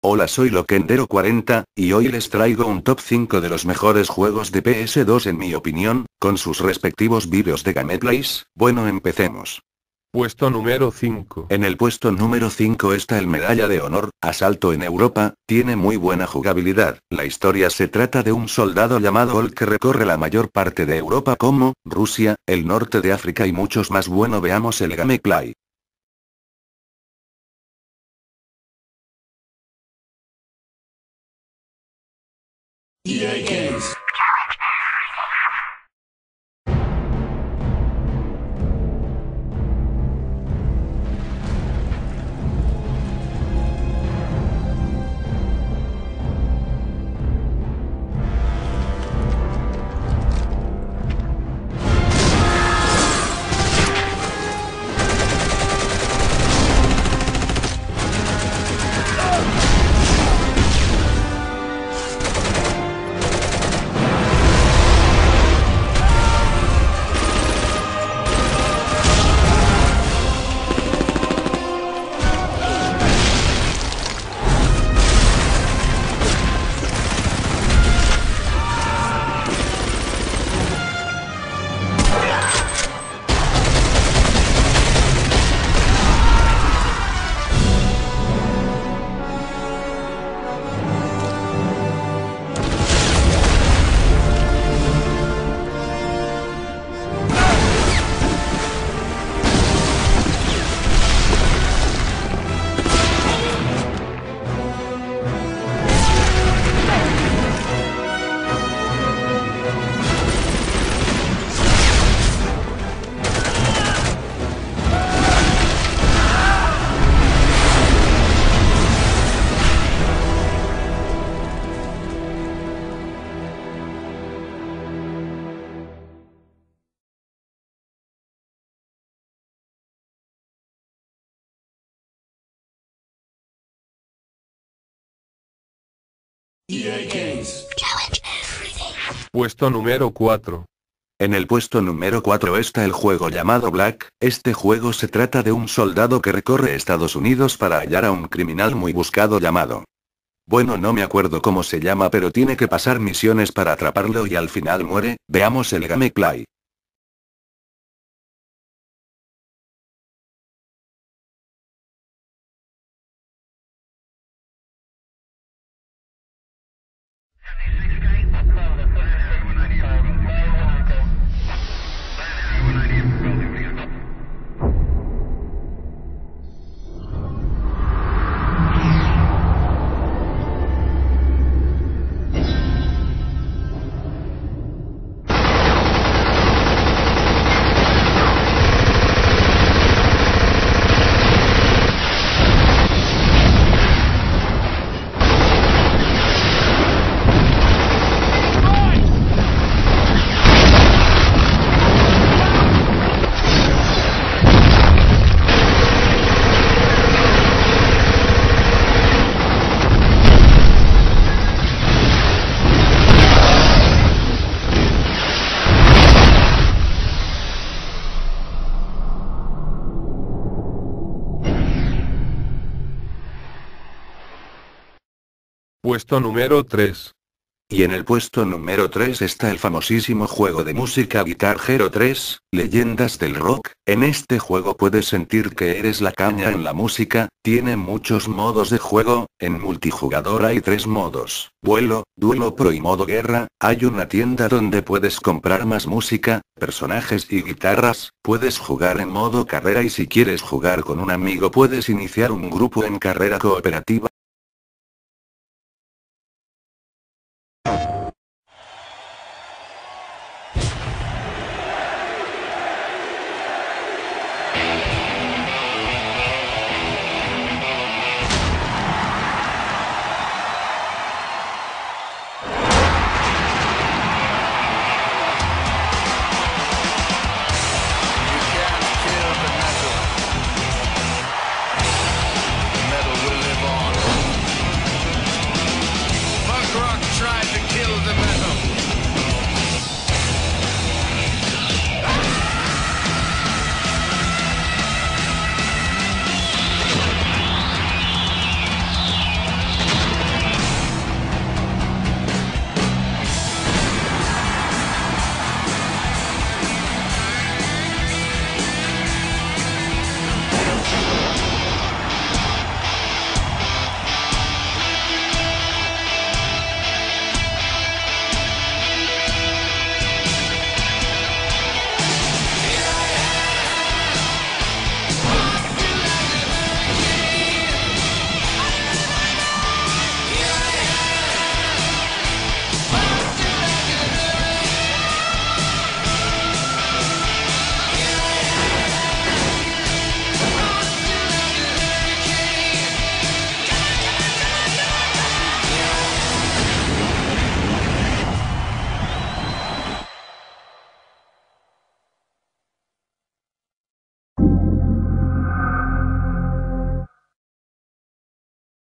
Hola soy Loquendero40, y hoy les traigo un top 5 de los mejores juegos de PS2 en mi opinión, con sus respectivos vídeos de gameplays, bueno empecemos. Puesto número 5. En el puesto número 5 está el Medalla de Honor, Asalto en Europa, tiene muy buena jugabilidad. La historia se trata de un soldado llamado Ol que recorre la mayor parte de Europa como, Rusia, el norte de África y muchos más. Bueno veamos el gameplay. EA. EA Games. Puesto número 4. En el puesto número 4 está el juego llamado Black, este juego se trata de un soldado que recorre Estados Unidos para hallar a un criminal muy buscado llamado. Bueno no me acuerdo cómo se llama pero tiene que pasar misiones para atraparlo y al final muere, veamos el gameplay. Puesto número 3. Y en el puesto número 3 está el famosísimo juego de música Guitar Hero 3, Leyendas del Rock. En este juego puedes sentir que eres la caña en la música, tiene muchos modos de juego, en multijugador hay tres modos, vuelo, duelo pro y modo guerra, hay una tienda donde puedes comprar más música, personajes y guitarras, puedes jugar en modo carrera y si quieres jugar con un amigo puedes iniciar un grupo en carrera cooperativa.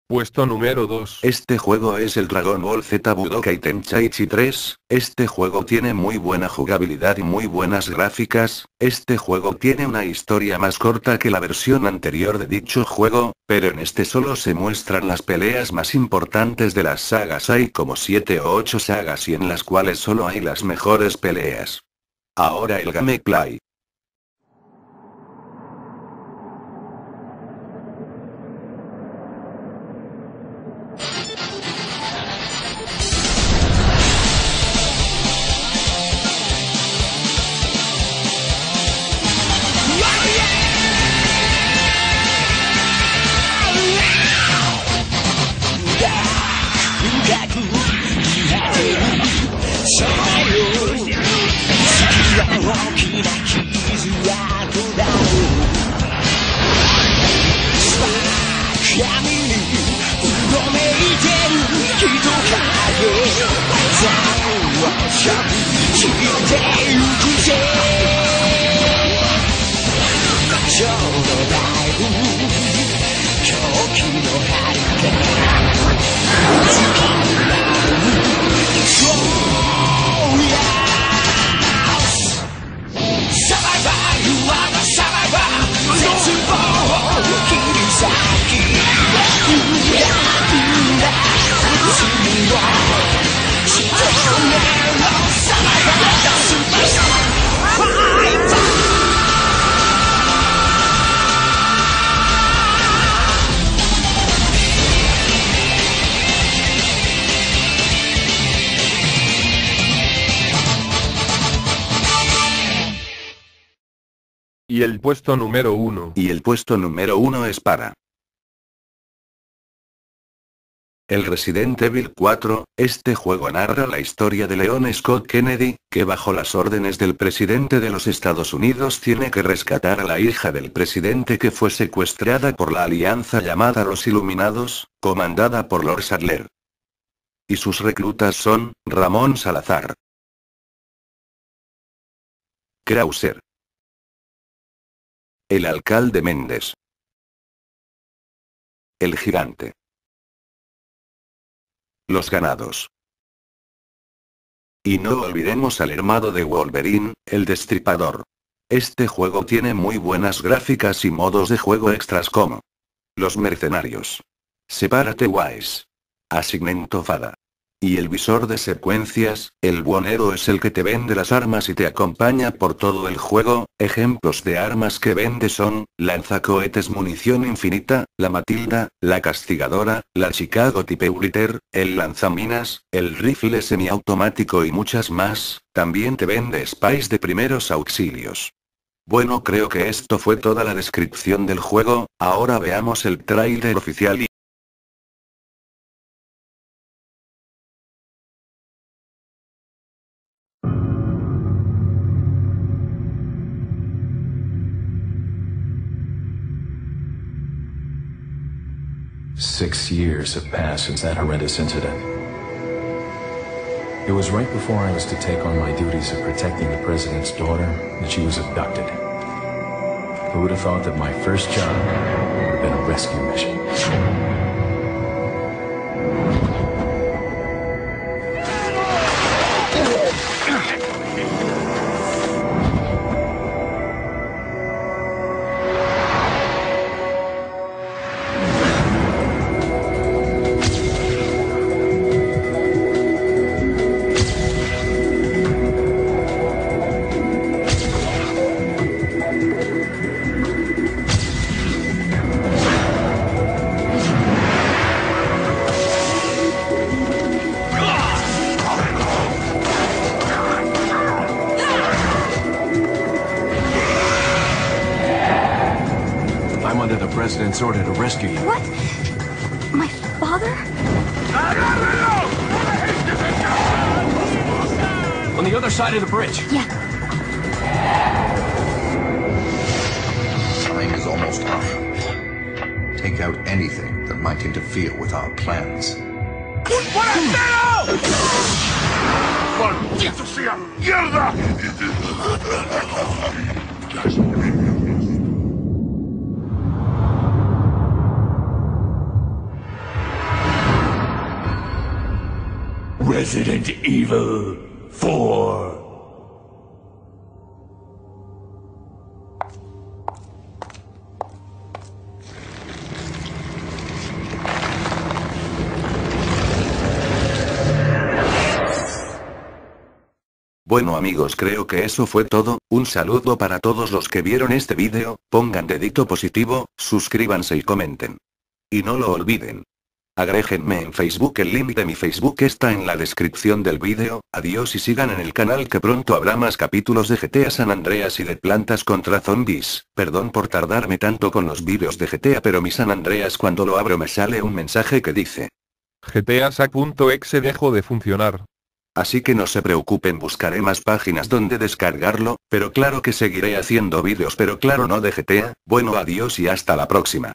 Puesto número 2. Este juego es el Dragon Ball Z Budokai Tenkaichi 3. Este juego tiene muy buena jugabilidad y muy buenas gráficas. Este juego tiene una historia más corta que la versión anterior de dicho juego, pero en este solo se muestran las peleas más importantes de las sagas. Hay como 7 o 8 sagas y en las cuales solo hay las mejores peleas. Ahora el gameplay. さあ闇にうめいてる人影さあちしゃと消えてゆく Y el puesto número 1. Y el puesto número 1 es para el Resident Evil 4, este juego narra la historia de Leon Scott Kennedy, que bajo las órdenes del presidente de los Estados Unidos tiene que rescatar a la hija del presidente que fue secuestrada por la alianza llamada Los Iluminados, comandada por Lord Sadler. Y sus reclutas son, Ramón Salazar, Krauser, el alcalde Méndez, el gigante. Los ganados. Y no olvidemos al hermano de Wolverine, el destripador. Este juego tiene muy buenas gráficas y modos de juego extras como Los mercenarios. Sepárate Wise. Asigmento Fada. Y el visor de secuencias, el buonero es el que te vende las armas y te acompaña por todo el juego, ejemplos de armas que vende son, lanzacohetes munición infinita, la Matilda, la castigadora, la Chicago Typewriter, el lanzaminas, el rifle semiautomático y muchas más, también te vende spies de primeros auxilios. Bueno creo que esto fue toda la descripción del juego, ahora veamos el tráiler oficial y... Six years have passed since that horrendous incident. It was right before I was to take on my duties of protecting the president's daughter that she was abducted. Who would have thought that my first job would have been a rescue mission? The order to rescue you. What? My father? On the other side of the bridge. Yeah. Time is almost up. Take out anything that might interfere with our plans. ¡Maldito sea! ¡Mierda! Resident Evil 4. Bueno amigos creo que eso fue todo, un saludo para todos los que vieron este vídeo, pongan dedito positivo, suscríbanse y comenten. Y no lo olviden. Agrégenme en Facebook, el link de mi Facebook está en la descripción del vídeo, adiós y sigan en el canal que pronto habrá más capítulos de GTA San Andreas y de Plantas contra Zombies, perdón por tardarme tanto con los vídeos de GTA pero mi San Andreas cuando lo abro me sale un mensaje que dice GTASAC.exe dejó de funcionar. Así que no se preocupen buscaré más páginas donde descargarlo, pero claro que seguiré haciendo vídeos pero claro no de GTA, bueno adiós y hasta la próxima.